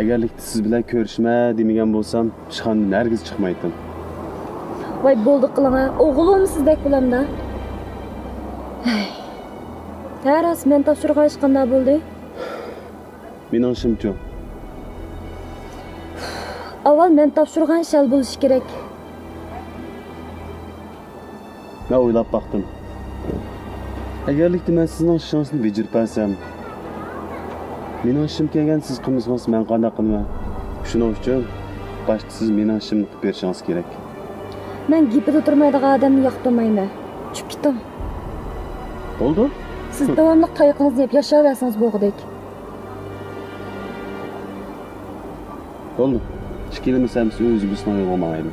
agarlikda siz bilan ko'rishma demagan bo'lsam ishxonadan hargiz chiqmaydim voy bo'ldi qiling a o'g'lim sizdek bo'lamda ha rost men topshirgan ish qanday bo'ldi? Mening ishimchi avval men topshirgan ish hal bo'lishi kerak. Man o'ylab boqdim agarlikda man sizning ishingizni bejirpasam mening ishim kelgan siz qilmasangiz man qanday qilman? Shuning uchun boshda siz mening ishimni qilib berishingiz kerak. Men gapida turmaydigan odamni yoqtirmayman. Tushib keting bo'ldi. Siz davomli qayiqingizni yeb yashayversangiz bo'lg'idek bo'ldi. Ishkilamasam siz o'zingiz uyg'onmaydi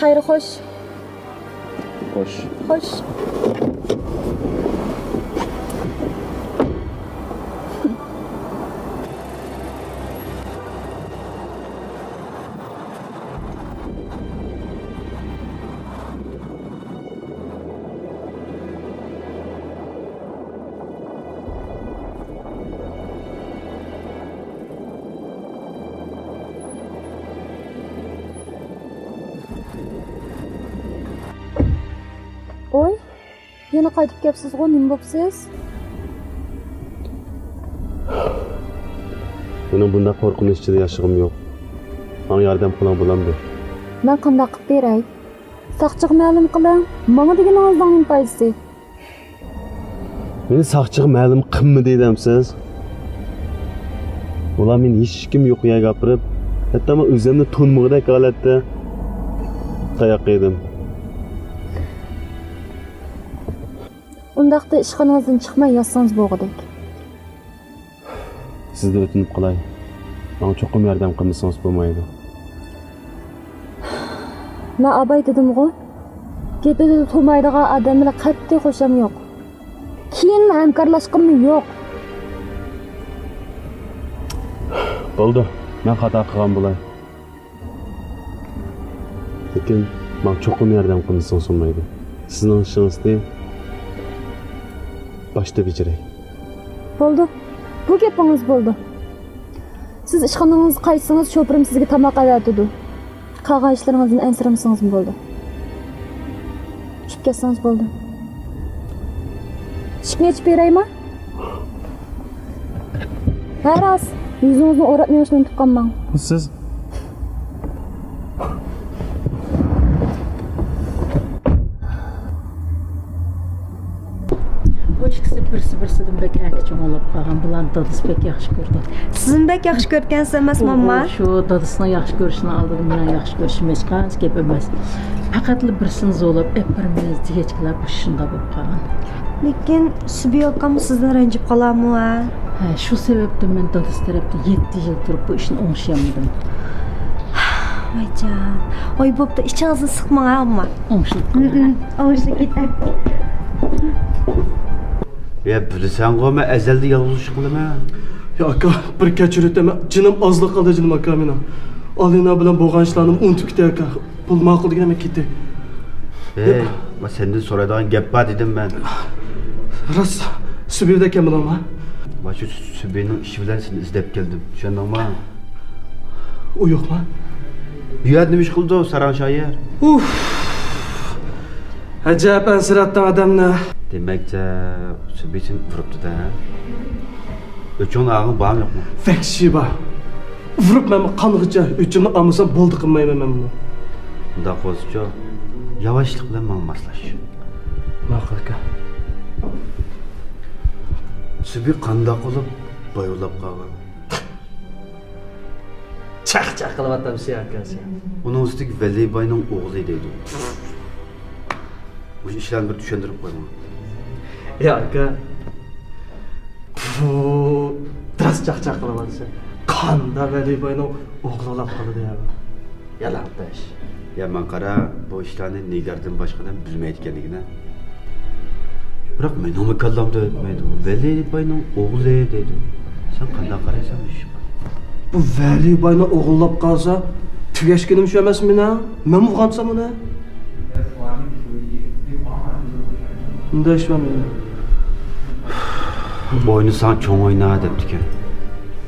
xayri xo'sh. Xo'sh. Xo'sh yana qaytib kelibsiz g'o nima bo'libsiz? Mening bunday qo'rqinch ichida yashag'im yo'q. Manga yordam qiling bo'lamdi. Man qanday qilib beray? Saqchiq ma'lum qiling manga deganingizdan foydasi meni saqchiga ma'lum qilma deydamsiz? Ular meni hech kim yo'qiga gapirib hatto man o'zimni to'nmig'idek holatda tayoqqa yedim undaqda ishxonangizdan chiqmay yotsangiz bo'lg'idek sizdan o'tinib qolay. Manga cho'qim yordam qilmasangiz bo'lmaydi. Man abay dedimg'u gapida to'maydigan odam bilan qat'iy qo'sham yo'q. Keyin hamkorlashqimmi yo'q. Bo'ldi. Man xato qilgan bo'lay. Lekin man cho'qim yordam qilmasangiz bo'lmaydi. Sizning ishingizni boshda bajaray bo'ldi bu gapingiz bo'ldi siz ishxonangizni qaytsangiz sho'pirim sizga tomoq avatidi qolgan ishlaringizni ansiramasangiz bo'ldi tushib ketsangiz bo'ldi eshikni yechib beraymi ha rost yuzingizni o'rab yurishni unutib qolmang siz bu ikkisi birsi birsidan bek akching bo'lib qolgan bularni dadasi bek yaxshi ko'rdi Sizni bek yaxshi ko'rgansiz emas, mamma. U shu dadasini yaxshi ko'rishini oldida bilan yaxshi ko'rishim hech qancha gap emas faqatli birsini zo'lab epirimiz degachkilar bu shunda bo'lib qolgan Lekin Subiyokam sizdan ranjib qolarmi? ha? ha shu sababdan men dadasi tarafda yetti yil turib bu ishni o'ngishamadim Voyjon. Oy bo'pti, ichingizni siqmang, ha, amma. o'ngishib O'shda ketay. Ya bilasan-ku men azalda yolg'izlik qilaman. Ya aka, bir kechiritaman. Jinim ozlik qildi jinim aka meni. Alina bilan bo'lgan ishlarim unutib ketdi aka. Pul ma'qul degan men ketdi. Hey, men sendan so'raydigan gap bor dedim men. Rost, Subirda ekan bilaman. Va shu Subining ishi bilan seni izlab keldim. Tushundingmi? U yo'qmi? Uyat nima ish qildi u saran shoir? Uf. Ajab ansiratdan odamni. Demakcha Subi seni uribdi-da. O'chun og'in bormi yo'qmi? Vakshiba. Uribman qanig'icha o'chimni olmasam bo'ldi qilmayman men buni. Unda qo'zicho yavaşlik bilan men maslash. Ma'qul aka. Subi qandoq qilib boyolab qolgan? Chaq-chaq qilyapti akasi. Uning ustiga Valiboyning o'g'li deydi. Bu ishlarni bir tushuntirib qo'ying. Ya aka. Bu tras chaq-chaq qilyapti. Qanda Valiboyning o'g'li olib qoldi ya. Yalantash. Ya men qara bu ishlarni negardan boshqadan bilmaydi ekanligini. Biroq men nima kallamda o'tmaydi. Valiboyning o'g'li deydi. Sen qanday qaraysan bu ishga? Bu Valiboyni o'g'illab qolsa, tugashkinim shu emasmi na? Men uyg'onsam uni. Unda ishman men. Bu o'yinni san cho'ng o'yna debdi ekan.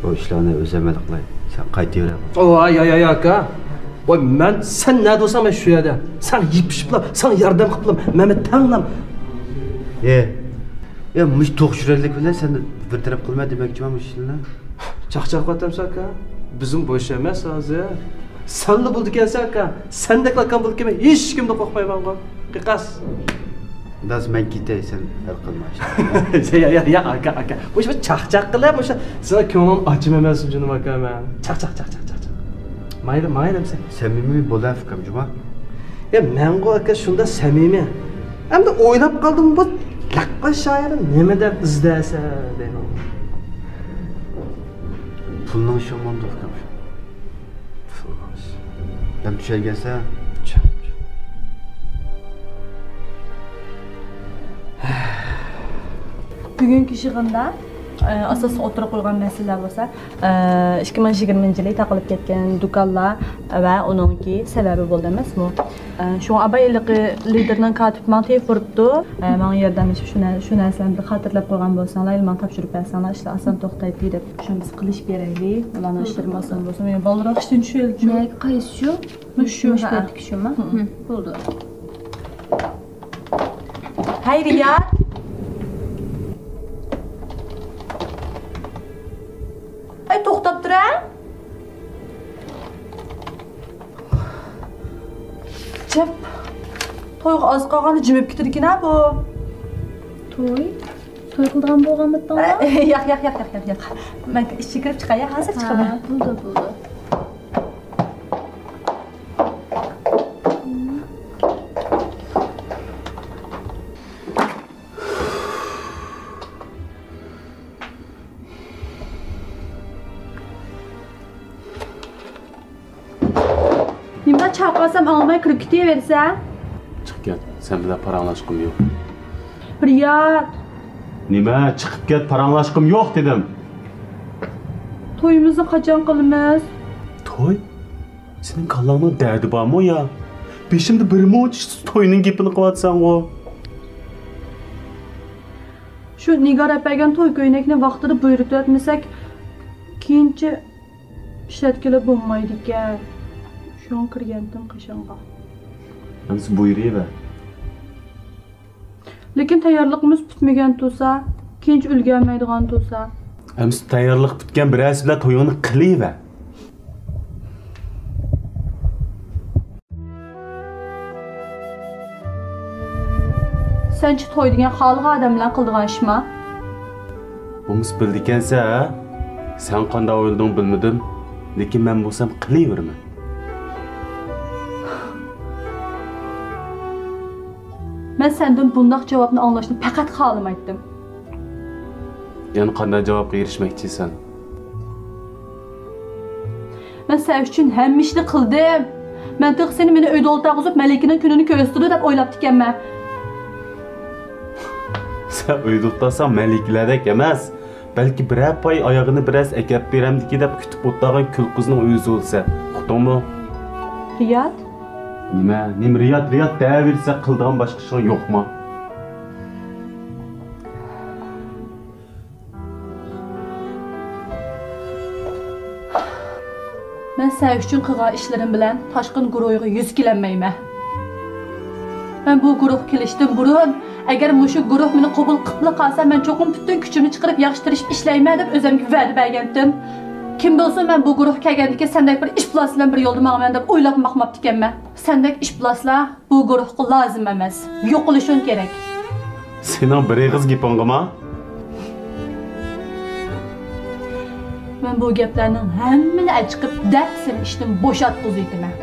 Bu işlerini özemedik lan. Sen kaytıveren. Oy ay ay aka. Oy men sen ne olsam ben şu yerde. Sen yipişipla, sen yardım kıplam. Mehmet tanlam. Ye. Ya mış toğuşurellik bilen sen bir taraf kılma demekçi var işini. Çak-çak vatamsa aka. Bizim boş emas hozir. Senli buldu kelsa aka. Sendek lakan buldu kelme. Hech kimni qo'rqmayman. Qiqas. Nasıl ben gitey sen her kılma işte. ya ya ya aka aka. Bu ish çaq-çaq qilib o'sha sana ko'nglim ochim emas junim aka men. Çaq-çaq çaq-çaq çaq. Mayli mayli sen. Samimiy bo'lar fikrim cuma. Ya men go aka shunda samimiy. Endi o'ylab qoldim bu laqqa shoiri nima deb izlasa deyman. Pulun işi bugungi yig'inda e, asosiy o'tirib qo'ygan masalalar bo'lsa e, ikki ming yigirmanchi yili taqilib ketgan do'konlar va uningki sababi bo'ldi emasmi E, shu abayliqi liderning kotib man tepuribdi manga yordamlashib shu nar- shu narsalarni xotirlab qo'ygan bo'lsanglar man topshirib bersanglar ishlar oson to'xtaydi deb shuni biz qilish beraylik ularni ishlari oson bo'lsin men bolroq ishdan tushaylik qaysi shu? shu shumi? Bo'ldi. Hayriyat. To'yga oz qolganda jimib ketadigan bu. To'y. To'y qilgan bo'lganmidan? Yo'q, yo'q, yo'q, yo'q, yo'q. Men ishga kirib chiqay, hozir chiqaman. Bo'ldi, bo'ldi. Nima chaqasam olmay kirib ketaversan? Sen bilan paranglashqim yo'q Riyat, nima chiqib ket paranglashqim yo'q dedim. To'yimizni qachon qilamiz? to'y? Sening kallangning dardi bormi ya? Beshimda birmi o'tish to'yning gapini qilyapsan u shu nigor apagan to'y ko'ylakni vaqtida buyruq o'tmasak keyinchi ishlatgili bo'lmaydi ekan shu an kirgandim biz buyurayver lekin tayyorligimiz bitmagan tursa keyinchi ulgurmaydigan tursa Әмс tayyorlik bitgan birasi bilan to'yingni qilayver senchi to'y degan xoliq odam bilan qildigan ishmi? Bums bildi ekansa sen qanday o'ylading bilmadim lekin men bo'lsam qilayveraman men sendan bundoq javobni anglashni faqat xohlamaydim yana qanday javobga erishmoqchisan? Men sen uchun hamma ishni qildim. Man tiq seni meni uyda o'ltirg'izib malikaning kunini ko'rsatdi deb o'ylabdi ekanman. Sen uyda o'tirsan maliklardek emas. Balki biror pay oyog'ini biroz akab beramdiki deb kutib o'tirgan kul qizning o'zi bo'lsa uqdingmi riyat nima nim riyat riyot deyaversa qildigan boshqa yo'qmi Men sen uchun qilgan ishlarim bilan toshqin guruhiga yuz kelmayman. Men bu guruh kelishdim burun agar mushu guruh meni qabul qilib qolsa men cho'qim butun kuchimni chiqarib yaxshitirish ishlayman deb o'zimga va'da bergandim. Kim bo'lsa men bu guruh kelgandiki sendek bir ish bilan bilan bir yo'lda maqman deb o'ylab maqmabdi ekanman. Sendek ish bilaslar bu guruhga lozim emas. Yo'qolishing kerak. sening bir eg'iz gapingmi Men bu gaplarning hammani achiqib dard seni ishdan bo'shatqizayman.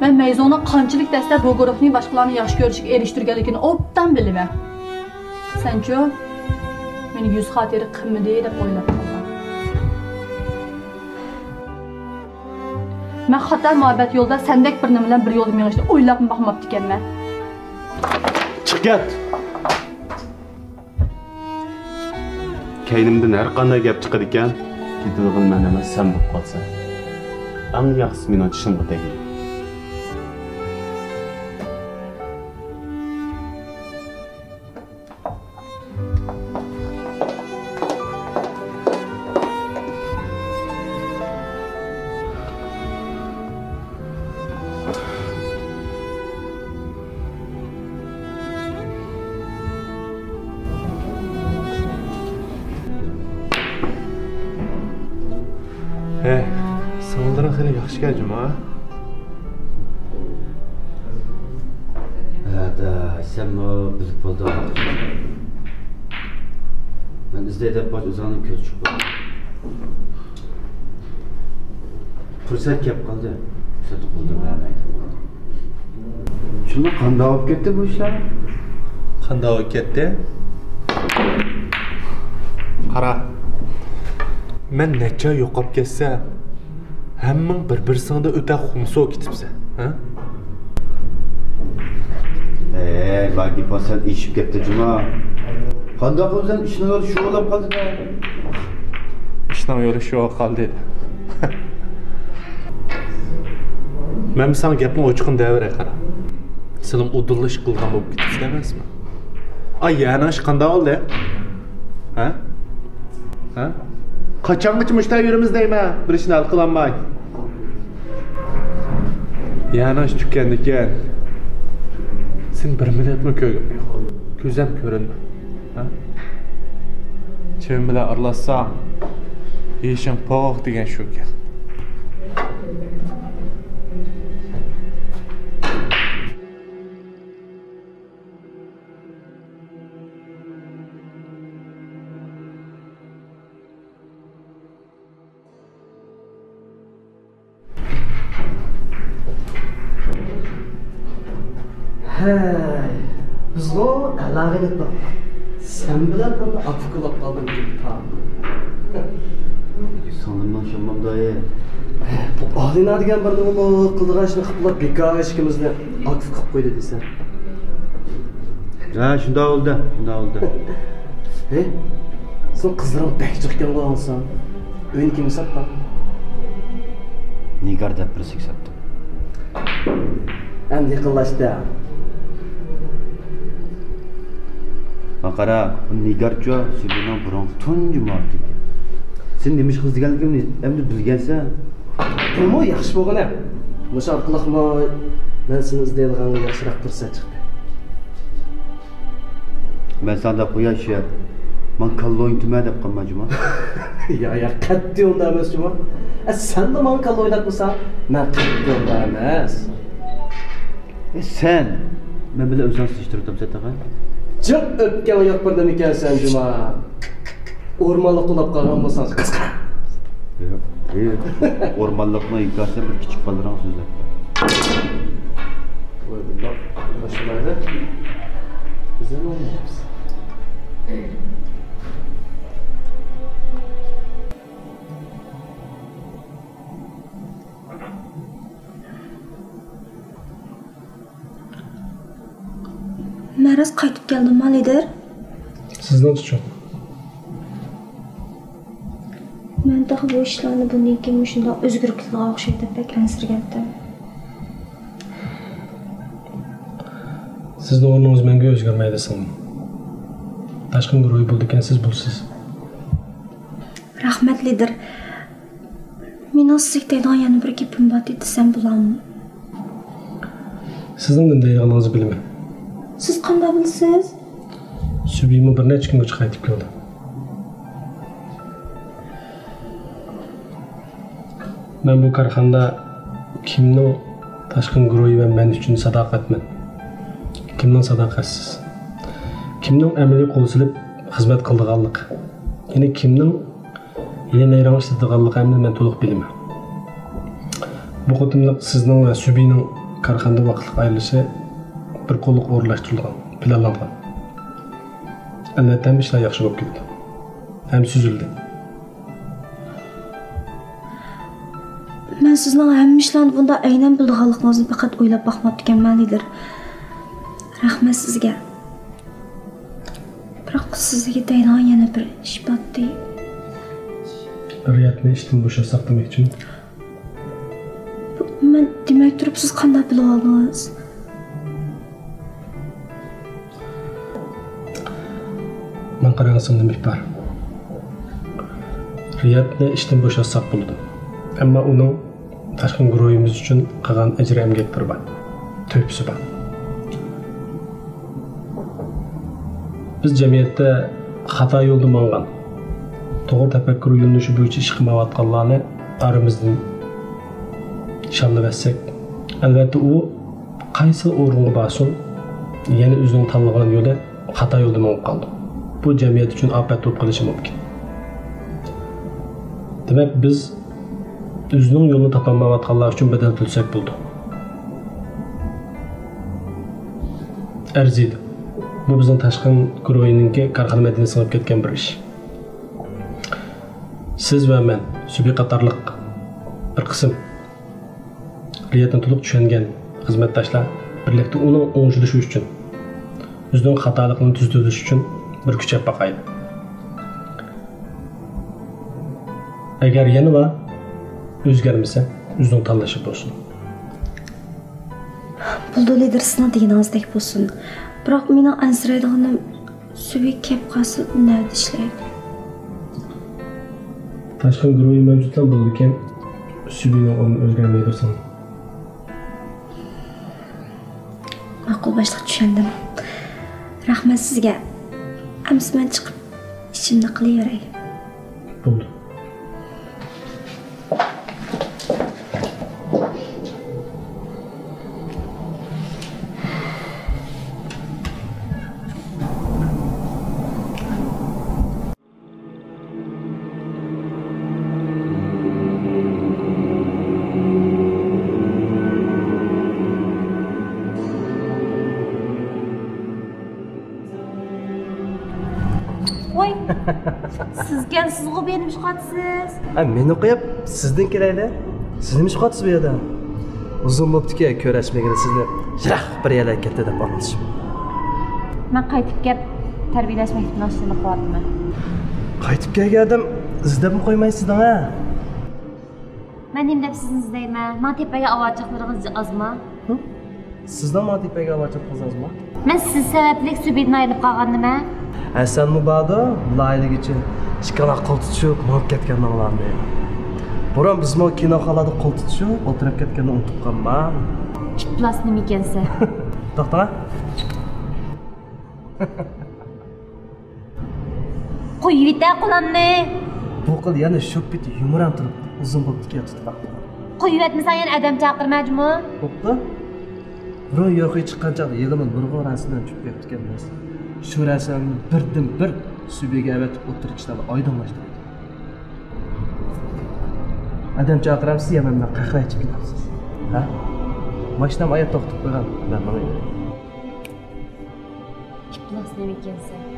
Men Mayzoni qanchalik dastlab bu guruhning boshqalarni yaxshi ko'rishga erishtirganligini obdan bilaman. Sancho meni yuz xotiri qilmadi deb o'ylab Men xatar muhabbat yo'lida sendek bir nima bilan bir yo'lda mengishni o'ylab boqmabdi ekanman. chiq ket kaynimdan har qanday gap chiqadi ekan ketilg'in man emas san bo'lib qolsan. Eng yaxshisi meni tishimga tegdi He, sığındıran xeyli yaxşı gəl Cuma. Hada, sen o bilip oldu. Ben izleyip baş uzanın köz çıktı. Fırsat kep kaldı. Fırsat oldu vermeydim. Şunu kanda alıp gitti bu işler. Qanda olib ketdi? Qara. Мен нәчә йоқап кетсә, һәммәң бер-берсеңдә өтә хумсо китепсә, ә? Э, ваги пасан ишип кетти жума. Кандай кылсаң ишнең йолы шу болуп калды да. Ишнең йолы шу болуп калды. Мен саң гапны очкын дәвере кара. Сенең удылыш кылган булып китепсә эмесме? Ай, яна иш кандай болду? Ә? Ә? Qachongacha mushta yurimiz deyman bir ishni hal qilolmay yana ish ekan sen bir minutmi ko'rgan yo'q ko'zam ko'rinma ha? Kim bilan aralashsam ishim pog' degan shu ekan ගෙදත්තා සැම්බලත් අන්න අත් කළක් කල්දන් කිත්තා Sanırım şamam da ye. Ağlayın hadi gel bana onu kıldığa şimdi kıpla bir kahve şıkkımızda aktif kap koydu desen. Ha şunda oldu, şunda oldu. He? Sen kızların pek çıkken olan sen. Öğün kimi sattı? Nigar depresik sattı. Hem yıkılaştı. Bakara Makara nigarcho sibino burong tunji mordi. Sen nimish qiz deganligimni endi bilgansa, bu yaxshi bo'lgan. O'sha orqali xudo men sizni izlaydiganga yaxshiroq tursa chiqdi. Men sanda quyosh şey. man kalloyni tuma deb qolma juma. Ya ya qatti unda emas juma. E sen de man kalloy deb qolsan, men qatti unda emas. E sen men bilan o'zing surishtirib turibsan taqa жып өпке ояп бардым екенсің жұма орманлық құлап қалған болсаңыз қасқа орманлықтың икасы бір кішік баладан сөзлеп rost qaytib keldim lider Sizdan uchun. man daha bu ishlarni bundan keyin shundoq o'zgarliklarga o'xshaydi bek ansirgandim Sizni o'rningiz menga o'zgarmaydi singlim. Tashqi guruhi bo'ldi ekan siz bo'lsiz. rahmat lider meni sizga yana bir gapim bor desam bo'ladimi Sizning nima deyotganingizni bilmayman. сіз қанда білсіз сүйбиима бир күнге күнгө кайтып келди мен бұл карханда кімнің ташкын гүрөйү мен үчүн садакатмын кимдин садакасыз кімнің эмили кол силип кызмат кылдыганлык яни кимдин ен айраңы иштедиганлык эмне мен толық билем бұл кытымдык сіздің сүйбийнин карханда убактылык айрылышы bir qo'lliq o'rlashtirilgan, planlangan. Albatta ishlar yaxshi bo'lib ketdi. Ham suzildi. man sizning hamma ishlarni bunda aynan bildiganligingizni faqat o'ylab boqmabdi ekanman lider rahmat sizga biroq sizga deydigan yana bir ish bor Riyatni ishdan bo'shatsak demoqchiman. man demak turib siz qanday bilib oldingiz bilan qaramasam nima bor? riyadni ishdan bo'shatsak bo'ladi. Ammo uning tashqi guruhimiz uchun qilgan ajr emgak bor. To'pisi bor. Biz jamiyatda xato yo'lda mong'an to'g'ri tafakkur yo'nalishi bo'yicha ish qilmayotganlarni aramizdan shamlaversak albatta u qaysi o'ringa borsin yana o'zining tanlagan yo'li xato yo'lda mong'ib qoldi bu jamiyat uchun ofat bo'lib qolishi mumkin. Demak biz o'zining yo'lini topolmayotganlar uchun badal tulsak bo'ldi. Arziydi. Bu bizning tashqin guruhiningki korxona madina singib ketgan bir ish. Siz va men subiy qatorliq bir qism riyatni to'liq tushungan xizmatdoshlar birlikda uni o'ngishilishi uchun o'zining xatoligini tuzdirish uchun bir kuchab boqayli agar yanada o'zgarmasa o'zining tanlashi bo'lsin Buldu lider sizning deganingizdek bo'lsin. Biroq mening ansiraydiganim kelib qolsa navda ishlaydi. tashqi guruhi mavjudlar bo'ldi ekan subiyning o'rni o'zgarmay tursin Ma'qul boshliq tushundim. Rahmat sizga. Amsi men chiqib ishimni qilaveray. bo'ldi chiqyapsiz Ha, meni qo'yib sizdan kelayli. Siz nima ish qilyapsiz bu yerda? Uzun bo'ptiki, ko'rashmaganda sizni yiraq bir ketdi deb anglashim. man qaytib kelib tarbiyalash maktabini ochishni qilyapman Qaytib kelgandim, izlabmi qo'ymaysizdan ha? man nima deb sizni izlayman man tepaga ovochiqlaringiz ozmi Sizdan motivatsiyaga avachib qilsangizmi? man siz sababli subidni aylanib Ha, sen mubado laylik uchun ishqala qo'l tutishib, bo'lib ketganlarni. Burun biz mo kinoxonada qo'l tutishib, o'tirib ketganini unutib qolman. plas nima ekansa To'xta. qo'yib yita qo'limni Bu qil yana shu pit yumuran turib, uzun bo'lib ketdi. qo'yib yotmasan yana adam chaqirmajmi Bo'pti. Bro yo'qi chiqqancha yig'ilib bir g'orasidan tushib ketdi ekanmiz. Shu rasmni birdan bir subiga avatib o'tirishlarni oydinlashtirdi. Adam chaqiramsiz, yana mendan qahva ichib ketasiz. Ha? Mashinam oyat to'xtab qo'ygan. Man mana ekansa